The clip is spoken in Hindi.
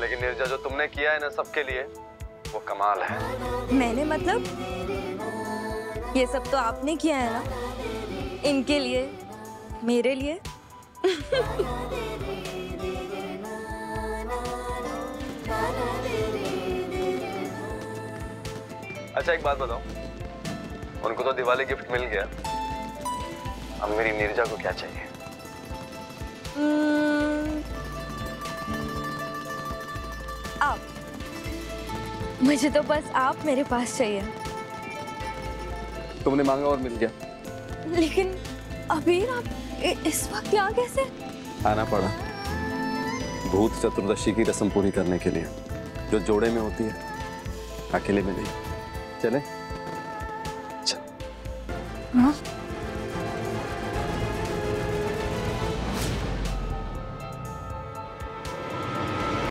लेकिन निर्जा जो तुमने किया है ना सबके लिए वो कमाल है। मैंने मतलब ये सब तो आपने किया है ना? इनके लिए मेरे लिए? अच्छा एक बात बताओ। उनको तो दिवाली गिफ्ट मिल गया। अब मेरी नीरजा को क्या चाहिए? आप। मुझे तो बस आप मेरे पास चाहिए। तुमने मांगा और मिल गया। लेकिन अभी आप इस वक्त यहाँ कैसे? आना पड़ा। भूत चतुर्दशी की रस्म पूरी करने के लिए जो जोड़े में होती है अकेले में नहीं। चले? चल। हाँ?